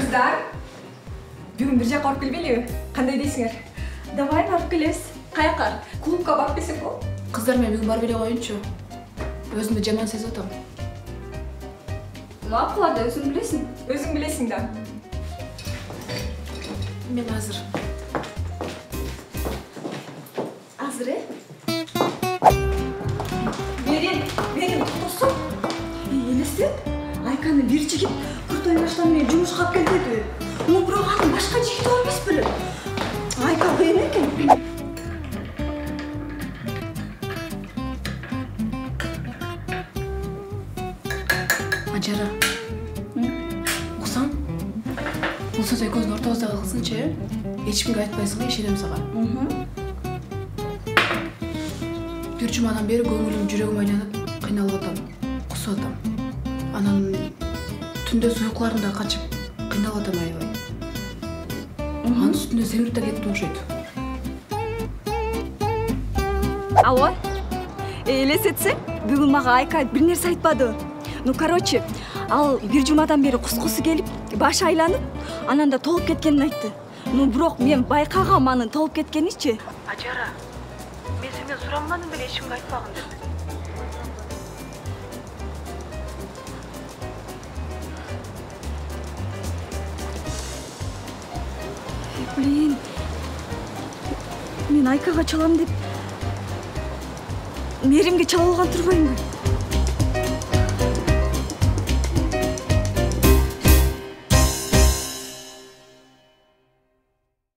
қыздар бүгін бір жаққа барып келбейліби қандай дейсіңер давай барып келебиз каяка клубка барып келсек болот қыздар мен бүгін барып эле коеюнчу өзүмдү жаман сезип атам макул ада өзүң билесиң өзүң билесиң да. Мен азыр. Азыр э берин берин токтосоң элестет айканы бир жигит менен жумушка алып келбедиби ну бирок анын башка жигити бар эмес беле айка кыйын экен ажара уксаң бул сөз экөөбүздүн ортобузда калсынчы э эч кимге айтпайсың э ишенем сага бир жумадан бери көңүлүм жүрөгүм айланып кыйналып атам кусуп атам анан түндөсү уйкуларым да качып кыйналып атам аябай анын үстүнө семирип да кеттим окшойт алло? Элестетсең бүгүн мага айка бир нерсе айтпады. Ну короче ал бир жумадан бери кускусу келип башы айланып анан да толуп кеткенин айтты. Ну бирок мен байкагам анын толуп кеткенинчи ажара мен сенден сурамадым беле эч кимге айтпагын деп? Блин мен айкага чалам деп мээримге чала алган турбаймынбы